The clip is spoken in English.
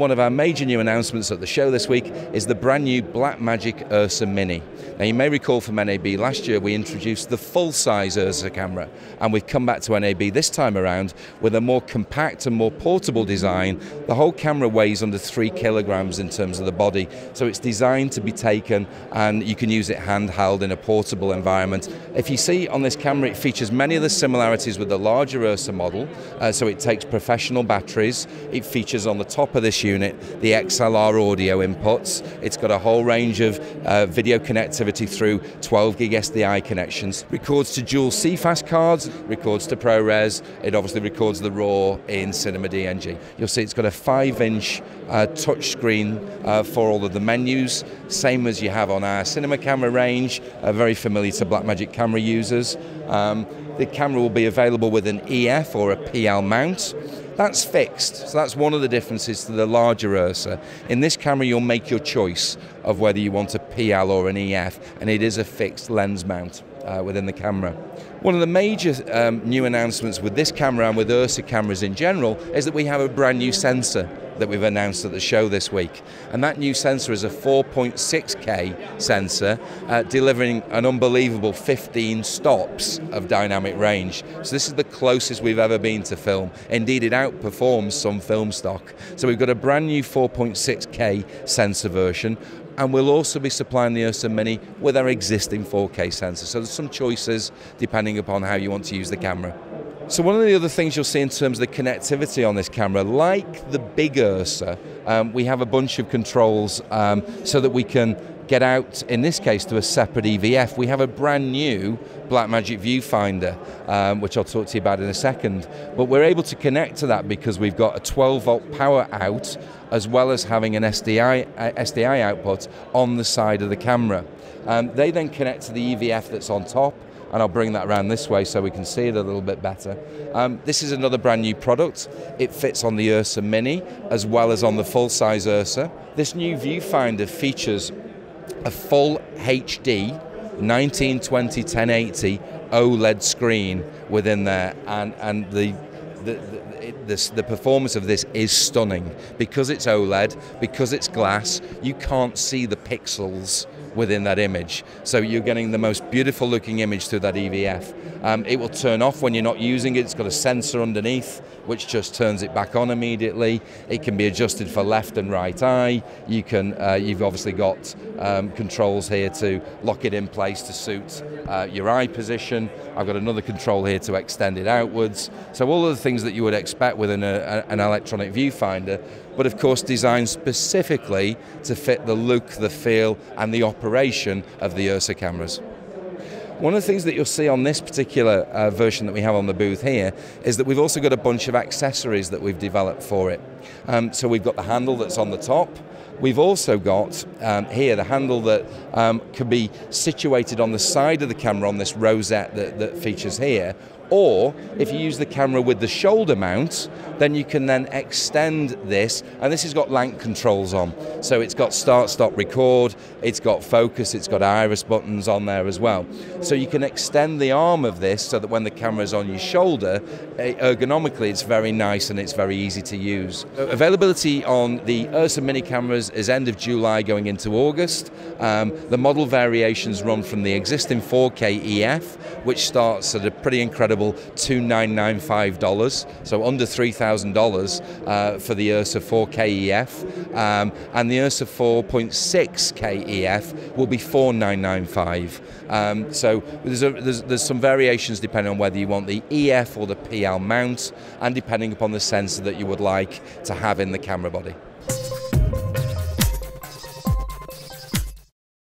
one of our major new announcements at the show this week is the brand new Blackmagic Ursa Mini. Now, you may recall from NAB last year we introduced the full size Ursa camera, and we've come back to NAB this time around with a more compact and more portable design. The whole camera weighs under three kilograms in terms of the body, so it's designed to be taken and you can use it handheld in a portable environment. If you see on this camera, it features many of the similarities with the larger Ursa model, uh, so it takes professional batteries, it features on the top of this unit the XLR audio inputs. It's got a whole range of uh, video connectivity through 12 gig SDI connections. Records to dual CFast cards, records to ProRes. It obviously records the RAW in Cinema DNG. You'll see it's got a 5 inch uh, touch screen uh, for all of the menus, same as you have on our cinema camera range, uh, very familiar to Blackmagic camera users. Um, the camera will be available with an EF or a PL mount. That's fixed, so that's one of the differences to the larger Ursa. In this camera, you'll make your choice of whether you want a PL or an EF, and it is a fixed lens mount uh, within the camera. One of the major um, new announcements with this camera and with Ursa cameras in general is that we have a brand new sensor that we've announced at the show this week. And that new sensor is a 4.6K sensor, uh, delivering an unbelievable 15 stops of dynamic range. So this is the closest we've ever been to film. Indeed, it outperforms some film stock. So we've got a brand new 4.6K sensor version and we'll also be supplying the Ursa Mini with our existing 4K sensor. So there's some choices depending upon how you want to use the camera. So one of the other things you'll see in terms of the connectivity on this camera, like the big Ursa, um, we have a bunch of controls um, so that we can get out, in this case, to a separate EVF. We have a brand new Blackmagic Viewfinder, um, which I'll talk to you about in a second. But we're able to connect to that because we've got a 12 volt power out, as well as having an SDI, uh, SDI output on the side of the camera. Um, they then connect to the EVF that's on top, and I'll bring that around this way so we can see it a little bit better. Um, this is another brand new product. It fits on the Ursa Mini as well as on the full-size Ursa. This new viewfinder features a full HD 1920 1080 OLED screen within there and, and the the, the, this, the, performance of this is stunning because it's OLED, because it's glass. You can't see the pixels within that image. So you're getting the most beautiful looking image through that EVF. Um, it will turn off when you're not using it. It's got a sensor underneath which just turns it back on immediately. It can be adjusted for left and right eye. You can, uh, you've obviously got um, controls here to lock it in place to suit uh, your eye position. I've got another control here to extend it outwards. So all of the things that you would expect within a, a, an electronic viewfinder, but of course designed specifically to fit the look, the feel, and the operation of the Ursa cameras. One of the things that you'll see on this particular uh, version that we have on the booth here is that we've also got a bunch of accessories that we've developed for it. Um, so we've got the handle that's on the top, We've also got um, here the handle that um, can be situated on the side of the camera on this rosette that, that features here, or if you use the camera with the shoulder mount, then you can then extend this, and this has got LANC controls on. So it's got start, stop, record, it's got focus, it's got iris buttons on there as well. So you can extend the arm of this so that when the camera is on your shoulder, eh, ergonomically it's very nice and it's very easy to use. Availability on the Ursa mini cameras is end of July going into August. Um, the model variations run from the existing 4K EF, which starts at a pretty incredible $2,995, so under $3,000 uh, for the Ursa 4K EF, um, and the Ursa 4.6K EF will be 4,995. Um, so there's, a, there's, there's some variations depending on whether you want the EF or the PL mount, and depending upon the sensor that you would like to have in the camera body.